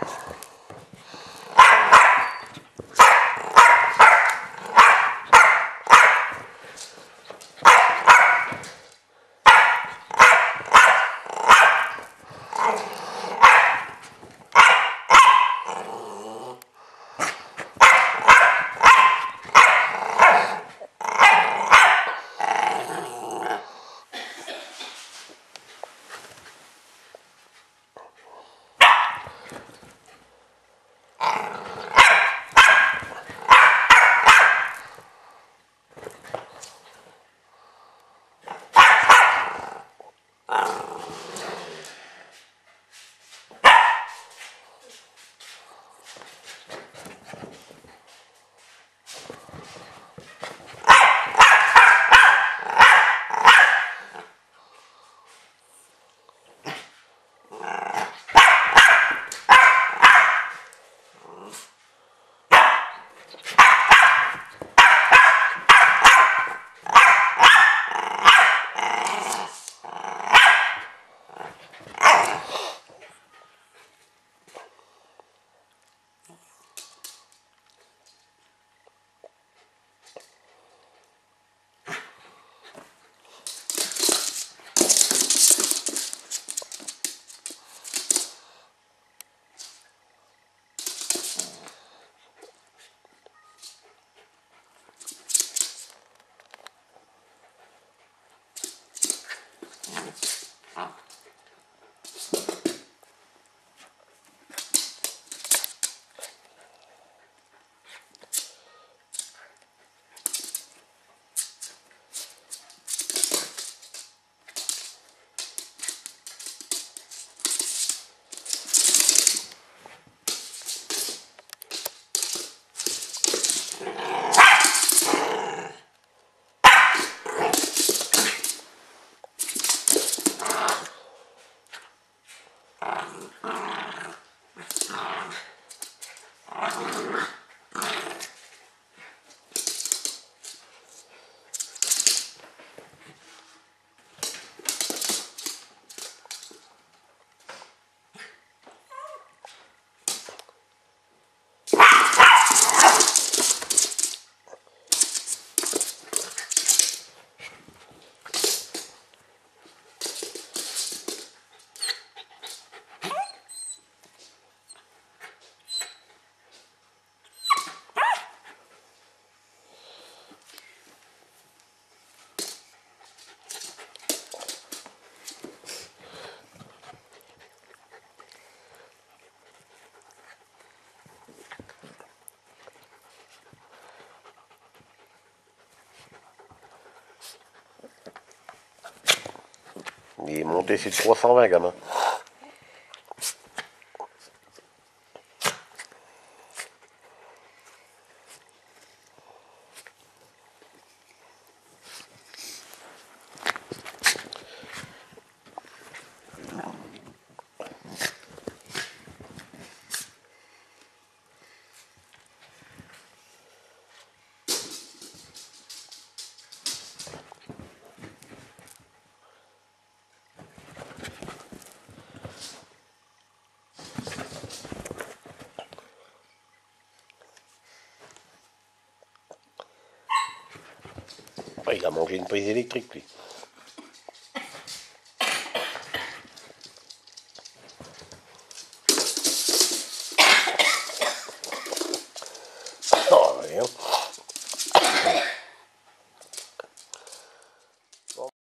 Bye. Um, uh, uh, uh, uh, uh, uh, uh. e montei esse tipo de vegana. Il a mangé une prise électrique, lui.